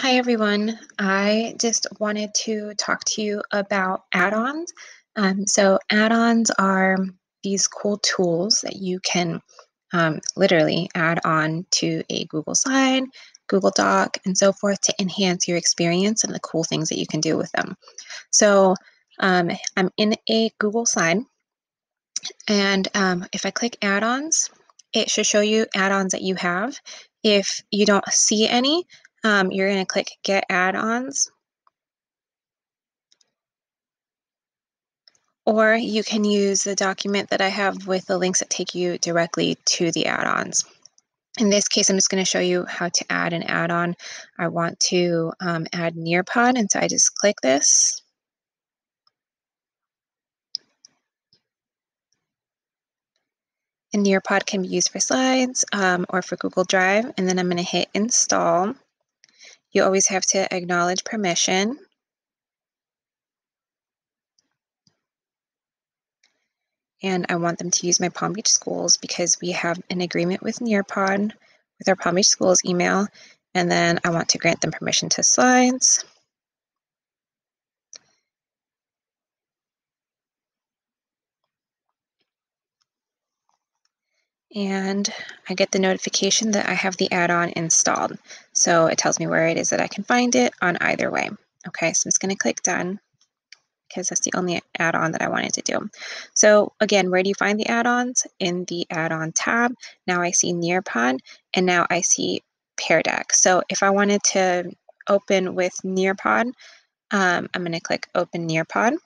Hi everyone. I just wanted to talk to you about add-ons. Um, so add-ons are these cool tools that you can um, literally add on to a Google slide, Google Doc, and so forth to enhance your experience and the cool things that you can do with them. So um, I'm in a Google slide, and um, if I click add-ons, it should show you add-ons that you have. If you don't see any, um, you're going to click Get Add-ons. Or you can use the document that I have with the links that take you directly to the add-ons. In this case, I'm just going to show you how to add an add-on. I want to um, add Nearpod, and so I just click this. And Nearpod can be used for slides um, or for Google Drive, and then I'm going to hit Install. You always have to acknowledge permission. And I want them to use my Palm Beach Schools because we have an agreement with Nearpod with our Palm Beach Schools email. And then I want to grant them permission to slides. and I get the notification that I have the add-on installed. So it tells me where it is that I can find it on either way. Okay, so I'm just going to click done because that's the only add-on that I wanted to do. So again, where do you find the add-ons? In the add-on tab. Now I see Nearpod and now I see Pear Deck. So if I wanted to open with Nearpod, um, I'm going to click Open Nearpod.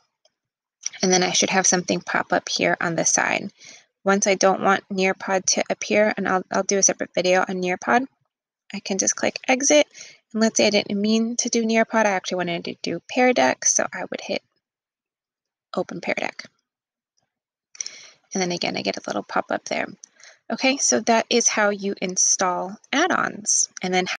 And then I should have something pop up here on the side. Once I don't want Nearpod to appear, and I'll, I'll do a separate video on Nearpod, I can just click exit. And let's say I didn't mean to do Nearpod, I actually wanted to do Pear Deck, so I would hit open Pear Deck. And then again, I get a little pop-up there. Okay, so that is how you install add-ons. And then